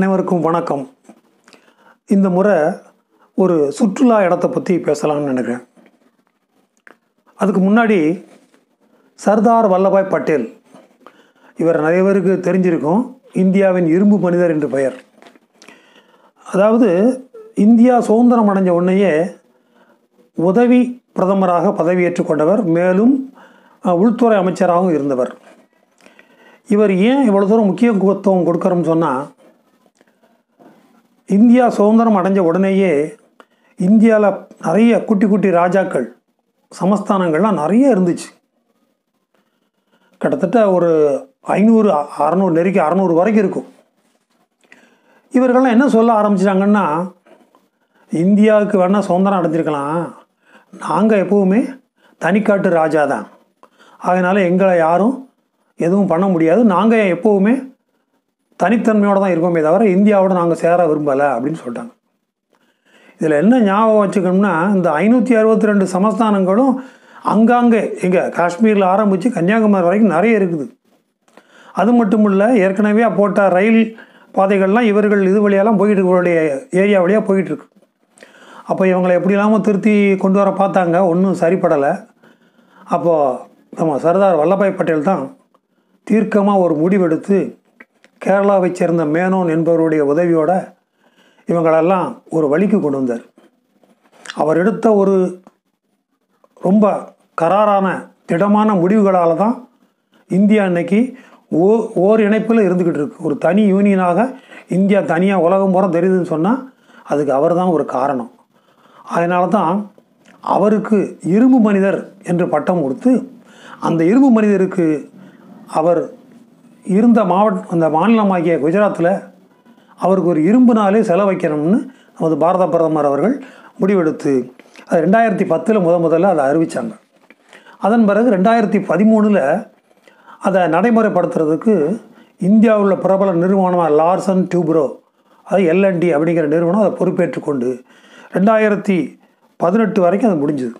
அனைவருக்கும் வணக்கம். இந்த முறை ஒரு சுற்றுலா இடத்தை பற்றி பேசலாம்னு நினைக்கிறேன். அதுக்கு முன்னாடி சர்தார் வல்லபாய் பட்டேல் இவர் நிறைய பேருக்கு தெரிஞ்சிருக்கும் இந்தியாவின் இரும்பு மனிதர் என்று பெயர். அதாவது இந்தியா சுதந்திரம் அடைஞ்ச உடனேயே உதவி பிரதமராக பதவியேற்றுக் கொண்டவர் மேலும் உள்துறை அமைச்சராகவும் இருந்தவர். இவர் ஏன் இவ்வளோ தூரம் முக்கியத்துவம் கொடுக்குறோம்னு சொன்னால் இந்தியா சுதந்திரம் அடைஞ்ச உடனேயே இந்தியாவில் நிறைய குட்டி குட்டி ராஜாக்கள் சமஸ்தானங்கள்லாம் நிறைய இருந்துச்சு. கிட்டத்தட்ட ஒரு ஐநூறு அறநூறு நெருக்கி அறநூறு வரைக்கும் இருக்கும். இவர்கள்லாம் என்ன சொல்ல ஆரம்பிச்சிட்டாங்கன்னா இந்தியாவுக்கு வேணால் சுதந்திரம் அடைஞ்சிருக்கலாம். நாங்கள் எப்போவுமே தனிக்காட்டு ராஜா தான் அதனால் எங்களை யாரும் எதுவும் பண்ண முடியாது. நாங்கள் எப்போவுமே தனித்தன்மையோடு தான் இருக்கோமே தவிர இந்தியாவோட நாங்கள் சேர விரும்பலை அப்படின்னு சொல்லிட்டாங்க. இதில் என்ன ஞாபகம் வச்சுக்கணும்னா இந்த ஐநூற்றி அறுபத்தி ரெண்டு சமஸ்தானங்களும் அங்காங்கே எங்கே காஷ்மீரில் ஆரம்பித்து கன்னியாகுமரி வரைக்கும் நிறைய இருக்குது. அது மட்டும் இல்லை ஏற்கனவே போட்ட ரயில் பாதைகள்லாம் இவர்கள் இது வழியெல்லாம் போயிட்டு இவருடைய ஏரியா வழியாக போயிட்டுருக்கு. அப்போ இவங்களை எப்படி இல்லாமல் திருத்தி கொண்டு வர பார்த்தாங்க? ஒன்றும் சரிப்படலை. அப்போது நம்ம சர்தார் வல்லபாய் பட்டேல் தான் தீர்க்கமாக ஒரு முடிவெடுத்து கேரளாவைச் சேர்ந்த மேனோன் என்பவருடைய உதவியோட இவங்களெல்லாம் ஒரு வழிக்கு கொண்டு வந்தார். அவர் எடுத்த ஒரு ரொம்ப கராரான திடமான முடிவுகளால் தான் இந்தியா இன்னைக்கு ஓ ஓர் இணைப்பில் இருந்துக்கிட்டு இருக்கு. ஒரு தனி யூனியனாக இந்தியா தனியாக உலகம் போகிற தெரியுதுன்னு சொன்னால் அதுக்கு அவர் தான் ஒரு காரணம். அதனால தான் அவருக்கு இரும்பு மனிதர் என்று பட்டம் கொடுத்து அந்த இரும்பு மனிதருக்கு அவர் இருந்த மாவட்ட அந்த மாநிலமாகிய குஜராத்தில் அவருக்கு ஒரு இரும்பு நாளே செலவைக்கணும்னு நமது பாரத பிரதமர் அவர்கள் முடிவெடுத்து அது ரெண்டாயிரத்தி பத்தில் முத முதல்ல அதை அறிவித்தாங்க அதன் பிறகு ரெண்டாயிரத்தி பதிமூணில் அதை நடைமுறைப்படுத்துறதுக்கு இந்தியாவில் உள்ள பிரபல நிறுவனமாக லார்சன் டியூப்ரோ அது எல்என்டி அப்படிங்கிற நிறுவனம் அதை பொறுப்பேற்றுக்கொண்டு ரெண்டாயிரத்தி பதினெட்டு வரைக்கும் அது முடிஞ்சுது.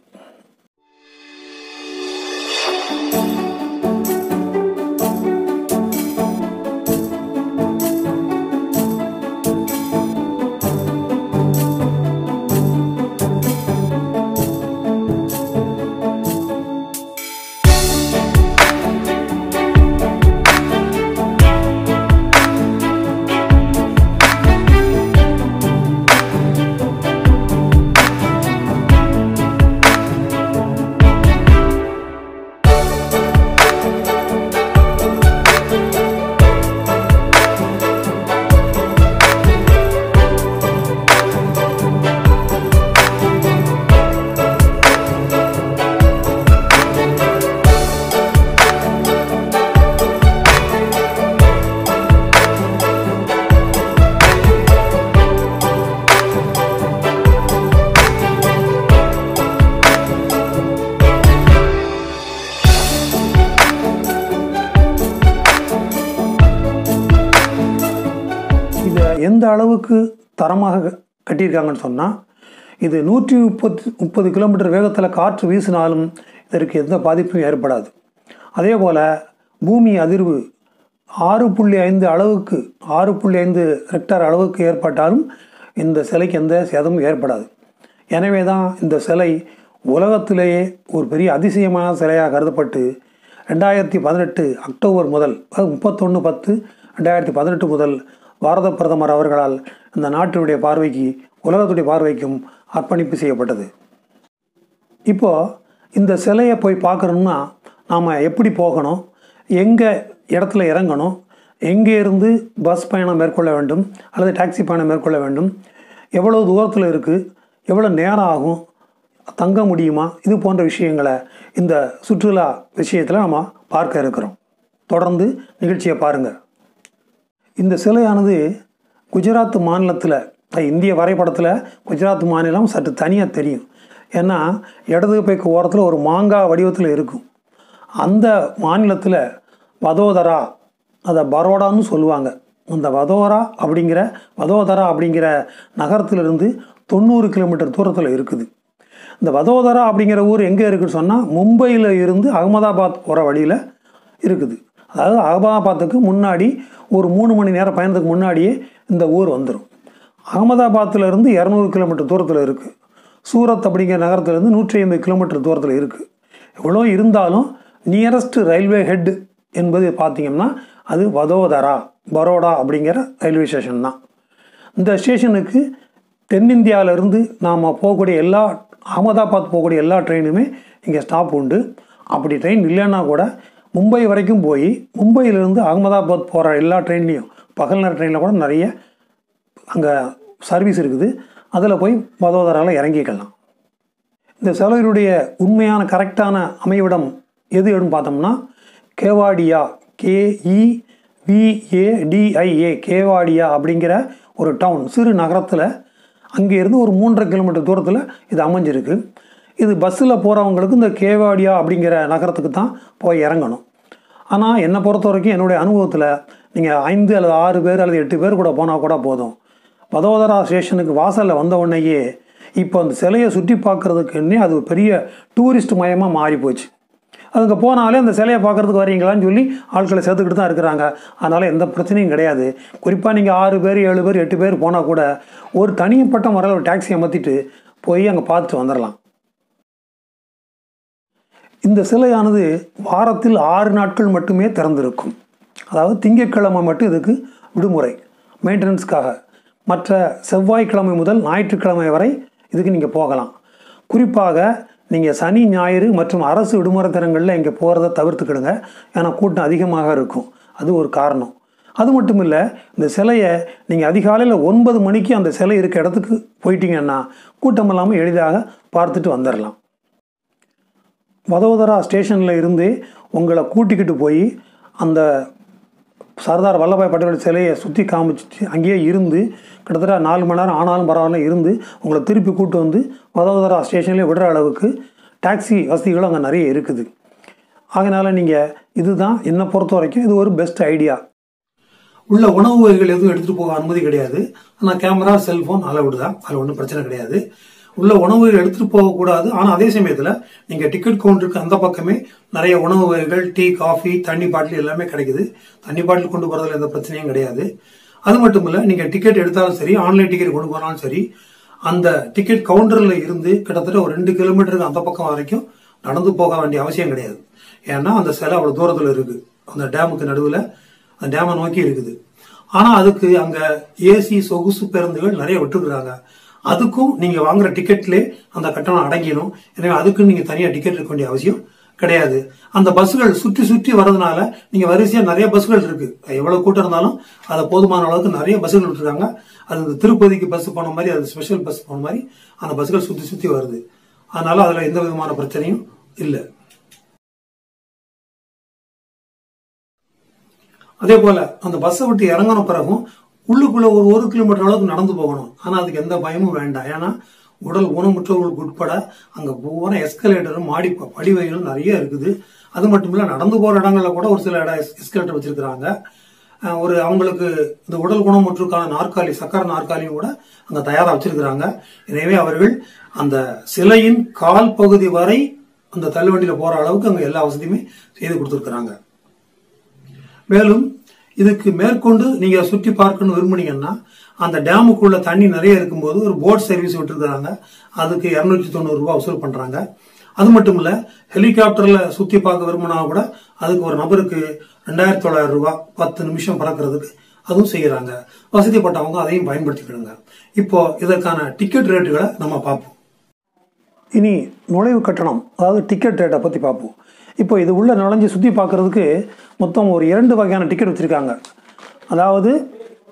அளவுக்கு தரமாக கட்டியிருக்காங்கன்னு சொன்னால் இது நூற்றி முப்பத்து முப்பது கிலோமீட்டர் வேகத்தில் காற்று வீசினாலும் இதற்கு எந்த பாதிப்பும் ஏற்படாது. அதே போல் பூமி அதிர்வு ஆறு புள்ளி ஐந்து அளவுக்கு ஆறு புள்ளி ஐந்து ரெக்டார் அளவுக்கு ஏற்பட்டாலும் இந்த சிலைக்கு எந்த சேதமும் ஏற்படாது. எனவே தான் இந்த சிலை உலகத்திலேயே ஒரு பெரிய அதிசயமான சிலையாக கருதப்பட்டு ரெண்டாயிரத்தி பதினெட்டு அக்டோபர் முதல் முப்பத்தொன்று பத்து ரெண்டாயிரத்தி பதினெட்டு முதல் பாரத பிரதமர் அவர்களால் இந்த நாட்டினுடைய பார்வைக்கு உலகத்துடைய பார்வைக்கும் அர்ப்பணிப்பு செய்யப்பட்டது. இப்போது இந்த சிலையை போய் பார்க்குறோம்னா நாம் எப்படி போகணும்? எங்கே இடத்துல இறங்கணும்? எங்கே இருந்து பஸ் பயணம் மேற்கொள்ள வேண்டும்? அல்லது டாக்ஸி பயணம் மேற்கொள்ள வேண்டும்? எவ்வளோ தூரத்தில் இருக்குது எவ்வளோ நேரம் ஆகும்? தங்க முடியுமா? இது போன்ற விஷயங்களை இந்த சுற்றுலா விஷயத்தில் நம்ம பார்க்க இருக்கிறோம். தொடர்ந்து நிகழ்ச்சியை பாருங்கள் இந்த சிலையானது குஜராத் மாநிலத்தில் இந்திய வரைபடத்தில் குஜராத் மாநிலம் சற்று தனியாக தெரியும். ஏன்னா இடது பைக்கு ஓரத்தில் ஒரு மாங்காய் வடிவத்தில் இருக்கும். அந்த மாநிலத்தில் வதோதரா அதை பரோடான்னு சொல்லுவாங்க. அந்த வதோரா அப்படிங்கிற வதோதரா அப்படிங்கிற நகரத்திலிருந்து தொண்ணூறு கிலோமீட்டர் தூரத்தில் இருக்குது. இந்த வதோதரா அப்படிங்கிற ஊர் எங்கே இருக்குன்னு சொன்னால் மும்பையில் இருந்து அகமதாபாத் போகிற வழியில் இருக்குது. அதாவது அகமதாபாத்துக்கு முன்னாடி ஒரு மூணு மணி நேரம் பயணத்துக்கு முன்னாடியே இந்த ஊர் வந்துடும் அகமதாபாத்தில் இருந்து இரநூறு கிலோமீட்டர் தூரத்தில் இருக்குது சூரத் அப்படிங்கிற நகரத்துலேருந்து நூற்றி ஐம்பது கிலோமீட்டர் தூரத்தில் இருக்குது எவ்வளோ இருந்தாலும் நியரஸ்ட் ரயில்வே ஹெட் என்பது பார்த்தீங்கன்னா அது வதோதரா பரோடா அப்படிங்கிற ரயில்வே ஸ்டேஷன் தான். இந்த ஸ்டேஷனுக்கு தென்னிந்தியாவிலேருந்து நாம் போகக்கூடிய எல்லா அகமதாபாத் போகக்கூடிய எல்லா ட்ரெயினுமே இங்கே ஸ்டாப் உண்டு. அப்படி ட்ரெயின் இல்லைன்னா கூட மும்பை வரைக்கும் போய் மும்பையிலேருந்து அகமதாபாத் போகிற எல்லா ட்ரெயின்லேயும் பகல் நேர ட்ரெயினில் கூட நிறைய அங்கே சர்வீஸ் இருக்குது. அதில் போய் மதோதரால் இறங்கிக்கலாம் இந்த செலவினுடைய உண்மையான கரெக்டான அமைவிடம் எது எதுன்னு பார்த்தோம்னா கேவாடியா கேஇ விஏடிஐஏ கேவாடியா அப்படிங்கிற ஒரு டவுன் சிறு நகரத்தில் அங்கேருந்து ஒரு மூன்றரை கிலோமீட்டர் தூரத்தில் இது அமைஞ்சிருக்கு. இது பஸ்ஸில் போகிறவங்களுக்கு இந்த கேவாடியா அப்படிங்கிற நகரத்துக்கு தான் போய் இறங்கணும். ஆனால் என்னை பொறுத்த வரைக்கும் என்னுடைய அனுபவத்தில் நீங்கள் ஐந்து அல்லது ஆறு பேர் அல்லது எட்டு பேர் கூட போனால் கூட போதும். வதோதரா ஸ்டேஷனுக்கு வாசலில் வந்த உடனேயே இப்போ அந்த சிலையை சுற்றி பார்க்குறதுக்குன்னே அது பெரிய டூரிஸ்ட் மயமாக மாறி போச்சு. அதுக்கு போனாலே அந்த சிலையை பார்க்குறதுக்கு வரீங்களான்னு சொல்லி ஆட்களை சேர்த்துக்கிட்டு தான் இருக்கிறாங்க. அதனால் எந்த பிரச்சனையும் கிடையாது. குறிப்பாக நீங்கள் ஆறு பேர் ஏழு பேர் எட்டு பேர் போனால் கூட ஒரு தனிப்பட்ட முறையில் ஒரு டாக்ஸி அமர்த்திட்டு போய் அங்கே பார்த்துட்டு வந்துடலாம் இந்த சிலையானது வாரத்தில் ஆறு நாட்கள் மட்டுமே திறந்திருக்கும். அதாவது திங்கட்கிழமை மட்டும் இதுக்கு விடுமுறை மெயின்டெனன்ஸ்க்காக மற்ற செவ்வாய்க்கிழமை முதல் ஞாயிற்றுக்கிழமை வரை இதுக்கு நீங்கள் போகலாம். குறிப்பாக நீங்கள் சனி ஞாயிறு மற்றும் அரசு விடுமுறை தினங்களில் இங்கே போகிறத தவிர்த்துக்கிடுங்க. ஏன்னா கூட்டம் அதிகமாக இருக்கும். அது ஒரு காரணம். அது மட்டும் இல்லை இந்த சிலையை நீங்கள் அதிகாலையில் ஒன்பது மணிக்கு அந்த சிலை இருக்க இடத்துக்கு போயிட்டீங்கன்னா கூட்டம் இல்லாமல் எளிதாக பார்த்துட்டு வந்துடலாம் வதோதரா ஸ்டேஷனில் இருந்து உங்களை கூட்டிக்கிட்டு போய் அந்த சர்தார் வல்லபாய் பட்டேல் சிலையை சுற்றி காமிச்சிட்டு அங்கேயே இருந்து கிட்டத்தட்ட நாலு மணி நேரம் ஆனாலும் பரவாயில்ல இருந்து உங்களை திருப்பி கூட்டு வந்து வதோதரா ஸ்டேஷன்லேயே விடுற அளவுக்கு டாக்ஸி வசதிகளும் அங்கே நிறைய இருக்குது. அதனால் நீங்கள் இதுதான் என்னை பொறுத்த வரைக்கும் இது ஒரு பெஸ்ட் ஐடியா. உள்ள உணவு வகைகள் எதுவும் எடுத்துகிட்டு போக அனுமதி கிடையாது. ஆனால் கேமரா செல்ஃபோன் அலவுடு தான் அதில் ஒன்றும் பிரச்சனை கிடையாது. உள்ள உணவு எடுத்துட்டு எடுத்துகிட்டு போகக்கூடாது ஆனால் அதே சமயத்தில் நீங்கள் டிக்கெட் கவுண்டருக்கு அந்த பக்கமே நிறைய உணவு வகைகள் டீ காஃபி தண்ணி பாட்டில் எல்லாமே கிடைக்குது. தண்ணி பாட்டில் கொண்டு போகிறதுல எந்த பிரச்சனையும் கிடையாது. அது மட்டும் இல்லை நீங்கள் டிக்கெட் எடுத்தாலும் சரி ஆன்லைன் டிக்கெட் கொண்டு போனாலும் சரி அந்த டிக்கெட் கவுண்டரில் இருந்து கிட்டத்தட்ட ஒரு ரெண்டு கிலோமீட்டருக்கு அந்த பக்கம் வரைக்கும் நடந்து போக வேண்டிய அவசியம் கிடையாது. ஏன்னா அந்த சிலை அவ்வளோ தூரத்தில் இருக்கு. அந்த டேமுக்கு நடுவில் அந்த டேமை நோக்கி இருக்குது. ஆனால் அதுக்கு அங்கே ஏசி சொகுசு பேருந்துகள் நிறைய விட்டுருக்குறாங்க. அதுக்கும் நீங்கள் வாங்குற டிக்கெட்லேயே அந்த கட்டணம் அடங்கிடும். எனவே அதுக்கு நீங்கள் தனியாக டிக்கெட் இருக்க வேண்டிய அவசியம் கிடையாது. அந்த பஸ்ஸுகள் சுற்றி சுற்றி வர்றதுனால நீங்க வரிசையா நிறைய பஸ்ஸுகள் இருக்கு. எவ்வளவு கூட்டம் இருந்தாலும் அதை போதுமான அளவுக்கு நிறைய பஸ்ஸுகள் விட்டுருக்காங்க. அது இந்த திருப்பதிக்கு பஸ் போன மாதிரி அது ஸ்பெஷல் பஸ் போன மாதிரி அந்த பஸ்ஸுகள் சுற்றி சுற்றி வருது. அதனால அதுல எந்த விதமான பிரச்சனையும் இல்லை. அதே போல அந்த பஸ்ஸை விட்டு இறங்கின பிறகும் உள்ளுக்குள்ள ஒரு ஒரு கிலோமீட்டர் அளவுக்கு நடந்து போகணும். ஆனா அதுக்கு எந்த பயமும் வேண்டாம். ஏன்னா உடல் ஊனமுற்றவர்களுக்கு உட்பட அங்க பூரா எஸ்கலேட்டரும் மாடி படிவகைகளும் நிறைய இருக்குது. அது மட்டும் இல்ல நடந்து போற இடங்கள்ல கூட ஒரு சில இடம் எஸ்கலேட்டர் வச்சிருக்கிறாங்க. ஒரு அவங்களுக்கு இந்த உடல் குணமுற்றுக்கான நாற்காலி சக்கர நாற்காலியும் கூட அங்க தயாரா வச்சிருக்கிறாங்க. எனவே அவர்கள் அந்த சிலையின் கால் பகுதி வரை அந்த தள்ளுவண்டியில போற அளவுக்கு அங்க எல்லா வசதியுமே செய்து கொடுத்துருக்குறாங்க. மேலும் இதுக்கு மேற்கொண்டு நீங்க சுற்றி பார்க்கணும் விரும்புனீங்கன்னா அந்த டேமுக்குள்ள தண்ணி நிறைய இருக்கும்போது ஒரு போட் சர்வீஸ் விட்டுருக்குறாங்க. அதுக்கு இரநூத்தி தொண்ணூறு ரூபாய் வசூல் பண்றாங்க. அது மட்டும் இல்ல ஹெலிகாப்டர்ல சுத்தி பார்க்க விரும்பினா கூட அதுக்கு ஒரு நபருக்கு ரெண்டாயிரத்தி தொள்ளாயிரம் ரூபாய் பத்து நிமிஷம் பறக்கிறதுக்கு அதுவும் செய்யறாங்க. வசதிப்பட்டவங்க அதையும் பயன்படுத்திக்கிடுங்க. இப்போ இதற்கான டிக்கெட் ரேட்டுகளை நம்ம பார்ப்போம். இனி நுழைவு கட்டணம் அதாவது டிக்கெட் ரேட்டை பற்றி பார்ப்போம். இப்போ இது உள்ளே நுழைஞ்சு சுற்றி பார்க்குறதுக்கு மொத்தம் ஒரு இரண்டு வகையான டிக்கெட் வச்சுருக்காங்க. அதாவது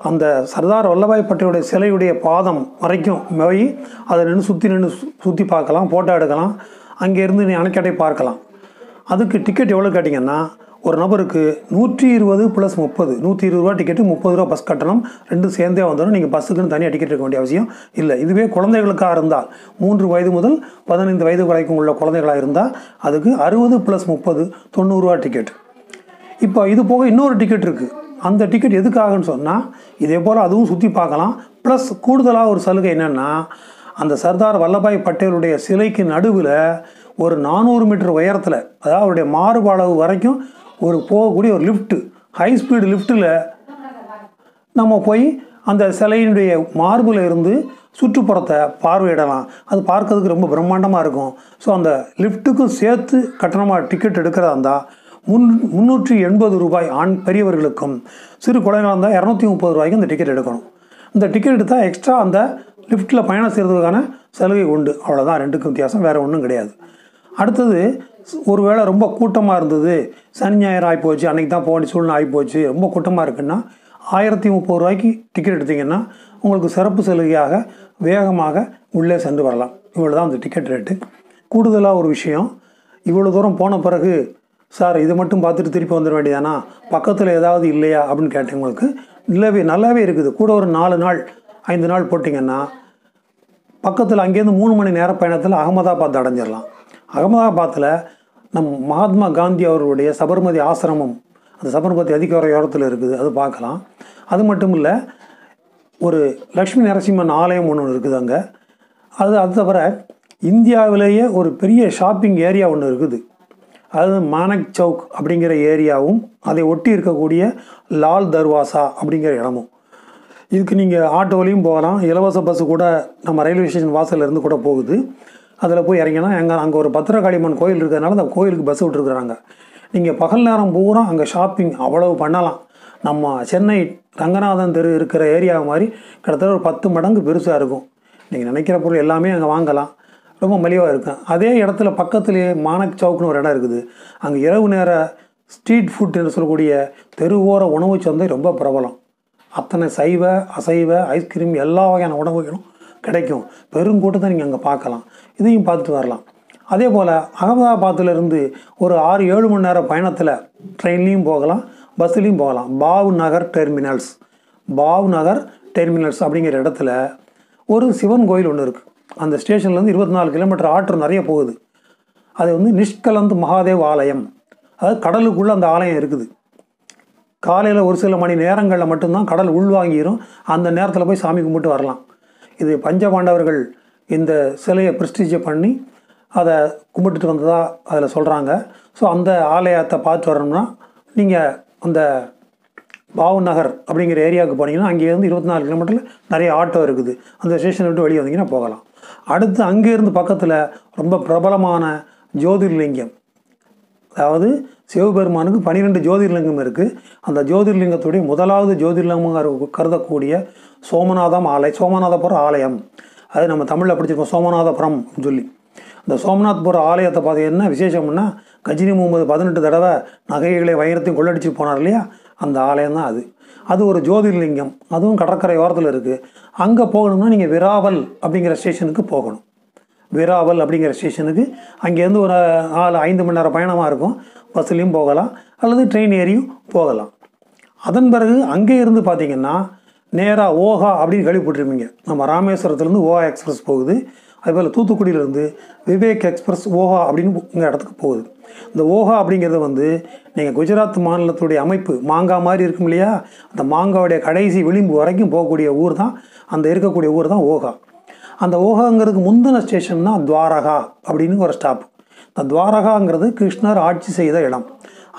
அந்த சர்தார் வல்லபாய் பட்டேலுடைய சிலையுடைய பாதம் வரைக்கும் போய் அதை நின்று சுற்றி நின்று சுற்றி பார்க்கலாம் ஃபோட்டோ எடுக்கலாம் அங்கேருந்து நீ அணைக்கட்டை பார்க்கலாம். அதுக்கு டிக்கெட் எவ்வளோ கேட்டிங்கன்னா ஒரு நபருக்கு நூற்றி இருபது ப்ளஸ் முப்பது நூற்றி இருபது ரூபா டிக்கெட்டு முப்பது ரூபா பஸ் கட்டணம் ரெண்டும் சேர்ந்தே வந்துடும் நீங்கள் பஸ்ஸுக்குன்னு தனியாக டிக்கெட் எடுக்க வேண்டிய அவசியம் இல்லை. இதுவே குழந்தைகளுக்காக இருந்தால் மூன்று வயது முதல் பதினைந்து வயது வரைக்கும் உள்ள குழந்தைகளாக இருந்தால் அதுக்கு அறுபது ப்ளஸ் முப்பது தொண்ணூறுரூவா டிக்கெட் இப்போ இது போக இன்னொரு டிக்கெட் இருக்குது அந்த டிக்கெட் எதுக்காகன்னு சொன்னால் இதே போல் அதுவும் சுற்றி பார்க்கலாம். ப்ளஸ் கூடுதலாக ஒரு சலுகை என்னென்னா அந்த சர்தார் வல்லபாய் பட்டேலுடைய சிலைக்கு நடுவில் ஒரு நானூறு மீட்டர் உயரத்தில் அதாவது அவருடைய மாறுபாளவு வரைக்கும் ஒரு போகக்கூடிய ஒரு லிஃப்ட்டு ஹை ஸ்பீடு லிஃப்ட்டில் நம்ம போய் அந்த சிலையினுடைய மார்பில் இருந்து சுற்றுப்புறத்தை பார்வையிடலாம். அது பார்க்கறதுக்கு ரொம்ப பிரம்மாண்டமாக இருக்கும். ஸோ அந்த லிஃப்ட்டுக்கும் சேர்த்து கட்டணமாக டிக்கெட் எடுக்கிறதா இருந்தால் முன் முந்நூற்றி எண்பது ரூபாய் ஆண் பெரியவர்களுக்கும் சிறு குழந்தைகளாக இருந்தால் இரநூத்தி முப்பது ரூபாய்க்கு அந்த டிக்கெட் எடுக்கணும். இந்த டிக்கெட் எடுத்தால் எக்ஸ்ட்ரா அந்த லிஃப்ட்டில் பயணம் செய்கிறதுக்கான சலுகை உண்டு. அவ்வளோதான் ரெண்டுக்கும் வித்தியாசம் வேறு ஒன்றும் கிடையாது. அடுத்தது ஒருவேளை ரொம்ப கூட்டமாக இருந்தது. சனி ஞாயிறு ஆகிப்போச்சு அன்றைக்கி தான் போக வேண்டிய சூழ்நிலை ஆகிப்போச்சு ரொம்ப கூட்டமாக இருக்குன்னா ஆயிரத்தி முப்பது ரூபாய்க்கு டிக்கெட் எடுத்திங்கன்னா உங்களுக்கு சிறப்பு சலுகையாக வேகமாக உள்ளே சென்று வரலாம். இவ்வளோ தான் அந்த டிக்கெட் ரேட்டு கூடுதலாக ஒரு விஷயம் இவ்வளோ தூரம் போன பிறகு சார் இது மட்டும் பார்த்துட்டு திருப்பி வந்துட வேண்டியதானா? பக்கத்தில் ஏதாவது இல்லையா? அப்படின்னு கேட்டவங்களுக்கு நல்லாவே நல்லாவே இருக்குது. கூட ஒரு நாலு நாள் ஐந்து நாள் போட்டிங்கன்னா பக்கத்தில் அங்கேருந்து மூணு மணி நேர பயணத்தில் அகமதாபாத் அடைஞ்சிடலாம் அகமதாபாத்தில் நம் மகாத்மா காந்தி அவர்களுடைய சபர்மதி ஆசிரமம் அந்த சபர்மதி அதிகாரத்தில் இருக்குது அது பார்க்கலாம். அது மட்டும் இல்லை ஒரு லக்ஷ்மி நரசிம்மன் ஆலயம் ஒன்று இருக்குது அங்கே. அது அது தவிர இந்தியாவிலேயே ஒரு பெரிய ஷாப்பிங் ஏரியா ஒன்று இருக்குது. அது மானக் சவுக் அப்படிங்கிற ஏரியாவும் அதை ஒட்டி இருக்கக்கூடிய லால் தர்வாசா அப்படிங்கிற இடமும். இதுக்கு நீங்கள் ஆட்டோலையும் போகலாம். இலவச பஸ்ஸு கூட நம்ம ரயில்வே ஸ்டேஷன் வாசலில் இருந்து கூட போகுது. அதில் போய் இறங்கினா எங்கே அங்கே ஒரு பத்திரகாளியம்மன் கோயில் இருக்கிறதுனால அந்த கோயிலுக்கு பஸ் விட்டுருக்குறாங்க. நீங்கள் பகல் நேரம் பூரா அங்கே ஷாப்பிங் அவ்வளவு பண்ணலாம். நம்ம சென்னை ரங்கநாதன் தெரு இருக்கிற ஏரியா மாதிரி கிட்டத்தட்ட ஒரு பத்து மடங்கு பெருசாக இருக்கும். நீங்கள் நினைக்கிற பொருள் எல்லாமே அங்கே வாங்கலாம். ரொம்ப மலிவாக இருக்கும். அதே இடத்துல பக்கத்துலேயே மானக் சவுக்குன்னு ஒரு இடம் இருக்குது. அங்கே இரவு நேர ஸ்ட்ரீட் ஃபுட் என்று சொல்லக்கூடிய தெருவோர உணவு சந்தை ரொம்ப பிரபலம். அத்தனை சைவ அசைவ ஐஸ்கிரீம் எல்லா வகையான உணவுகளும் கிடைக்கும். பெருங்கூட்டத்தை நீங்கள் அங்கே பார்க்கலாம். இதையும் பார்த்துட்டு வரலாம். அதே போல் அகமதாபாத்திலிருந்து ஒரு ஆறு ஏழு மணி நேரம் பயணத்தில் ட்ரெயின்லேயும் போகலாம் பஸ்ஸுலேயும் போகலாம். Bhavnagar terminals. Bhavnagar terminals அப்படிங்கிற இடத்துல ஒரு சிவன் கோயில் ஒன்று இருக்குது அந்த ஸ்டேஷன்லேருந்து இருபத்தி நாலு கிலோமீட்டர் ஆற்று நிறைய போகுது. அது வந்து நிஷ்கலந்த் மகாதேவ் ஆலயம். அதாவது கடலுக்குள்ளே அந்த ஆலயம் இருக்குது. காலையில் ஒரு சில மணி நேரங்களில் மட்டும்தான் கடல் உள்வாங்கிரும். அந்த நேரத்தில் போய் சாமி கும்பிட்டு வரலாம். இது பஞ்சபாண்டவர்கள் இந்த சிலையை பிரஸ்டிஜை பண்ணி அதை கும்பிட்டுட்டு வந்ததாக அதில் சொல்கிறாங்க ஸோ அந்த ஆலயத்தை பார்த்து வரணும்னா நீங்கள் அந்த பாவு நகர் அப்படிங்கிற ஏரியாவுக்கு போனீங்கன்னா அங்கேருந்து இருபத்தி நாலு கிலோமீட்டரில் நிறைய ஆட்டோ இருக்குது. அந்த ஸ்டேஷனை விட்டு வெளியே வந்தீங்கன்னா போகலாம். அடுத்து அங்கேருந்து பக்கத்தில் ரொம்ப பிரபலமான ஜோதிர்லிங்கம். அதாவது சிவபெருமானுக்கு பன்னிரெண்டு ஜோதிர்லிங்கம் இருக்குது அந்த ஜோதிர்லிங்கத்துடைய முதலாவது ஜோதிர்லிங்கமாக கருதக்கூடிய சோமநாதம் ஆலயம் சோமநாதபுரம் ஆலயம். அது நம்ம தமிழில் படிச்சிருக்கோம் சோமநாதபுரம் சொல்லி. இந்த சோமநாத்புரம் ஆலயத்தை பார்த்தீங்கன்னா விசேஷம்னா கஜினி முகமது பதினெட்டு தடவை நகைகளை வைரத்தையும் கொள்ளடிச்சு போனார் இல்லையா? அந்த ஆலயம் தான் அது. அது ஒரு ஜோதிர்லிங்கம். அதுவும் கடற்கரை ஓரத்தில் இருக்குது அங்கே போகணும்னா நீங்கள் விராவல் அப்படிங்கிற ஸ்டேஷனுக்கு போகணும். விராவல் அப்படிங்கிற ஸ்டேஷனுக்கு அங்கேருந்து ஒரு நாலு ஐந்து மணி நேரம் பயணமாக இருக்கும். பஸ்லேயும் போகலாம். அல்லது ட்ரெயின் ஏறியும் போகலாம். அதன் பிறகு அங்கே இருந்து பார்த்தீங்கன்னா நேராக ஓஹா அப்படின்னு கேள்விப்பட்டிருப்பீங்க. நம்ம ராமேஸ்வரத்துலேருந்து ஓஹா எக்ஸ்பிரஸ் போகுது. அதுபோல் தூத்துக்குடியிலேருந்து விவேக் எக்ஸ்பிரஸ் ஓஹா அப்படின்னு இங்கே இடத்துக்கு போகுது. இந்த ஓஹா அப்படிங்கிறது வந்து நீங்கள் குஜராத் மாநிலத்துடைய அமைப்பு மாங்காய் மாதிரி இருக்கும் இல்லையா? அந்த மாங்காவுடைய கடைசி விளிம்பு வரைக்கும் போகக்கூடிய ஊர் தான் அந்த இருக்கக்கூடிய ஊர் தான் ஓஹா. அந்த ஓகாங்கிறதுக்கு முந்தின ஸ்டேஷன் தான் துவாரகா அப்படின்னு ஒரு ஸ்டாப் இந்த துவாரகாங்கிறது கிருஷ்ணர் ஆட்சி செய்த இடம்.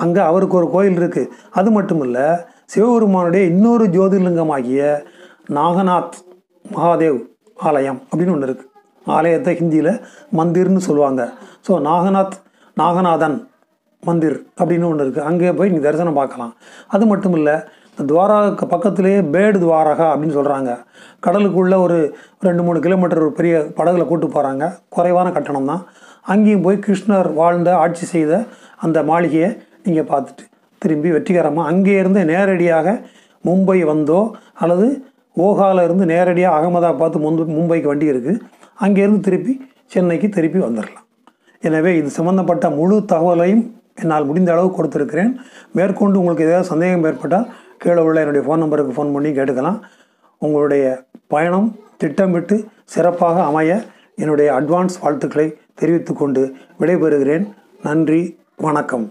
அங்கே அவருக்கு ஒரு கோயில் இருக்குது அது மட்டும் இல்லை சிவபெருமானுடைய இன்னொரு ஜோதிர்லிங்கமாகிய நாகநாத் மகாதேவ் ஆலயம் அப்படின்னு ஒன்று இருக்குது ஆலயத்தை ஹிந்தியில் மந்திர்னு சொல்லுவாங்க. ஸோ நாகநாத் நாகநாதன் மந்திர் அப்படின்னு ஒன்று இருக்குது அங்கே போய் நீங்கள் தரிசனம் பார்க்கலாம். அது மட்டும் இல்லை துவாரகா பக்கத்திலேயே பேடு துவாரகா அப்படின்னு சொல்கிறாங்க கடலுக்குள்ளே ஒரு ரெண்டு மூணு கிலோமீட்டர் ஒரு பெரிய படகுல கூட்டு போகிறாங்க குறைவான கட்டணம் தான். அங்கேயும் போய் கிருஷ்ணர் வாழ்ந்த ஆட்சி செய்த அந்த மாளிகையை நீங்கள் பார்த்துட்டு திரும்பி வெற்றிகரமாக அங்கே இருந்து நேரடியாக மும்பை வந்தோ அல்லது ஓகால இருந்து நேரடியாக அகமதாபாத் முன் மும்பைக்கு வண்டி இருக்குது அங்கேருந்து திருப்பி சென்னைக்கு திருப்பி வந்துடலாம் எனவே இது சம்மந்தப்பட்ட முழு தகவலையும் என்னால் முடிந்த அளவு கொடுத்துருக்கிறேன். மேற்கொண்டு உங்களுக்கு ஏதாவது சந்தேகம் ஏற்பட்டால் கீழே உள்ள என்னுடைய ஃபோன் நம்பருக்கு ஃபோன் பண்ணி கேட்டுக்கலாம். உங்களுடைய பயணம் திட்டமிட்டு சிறப்பாக அமைய என்னுடைய அட்வான்ஸ் வாழ்த்துக்களை தெரிவித்துக்கொண்டு விடைபெறுகிறேன். நன்றி வணக்கம்.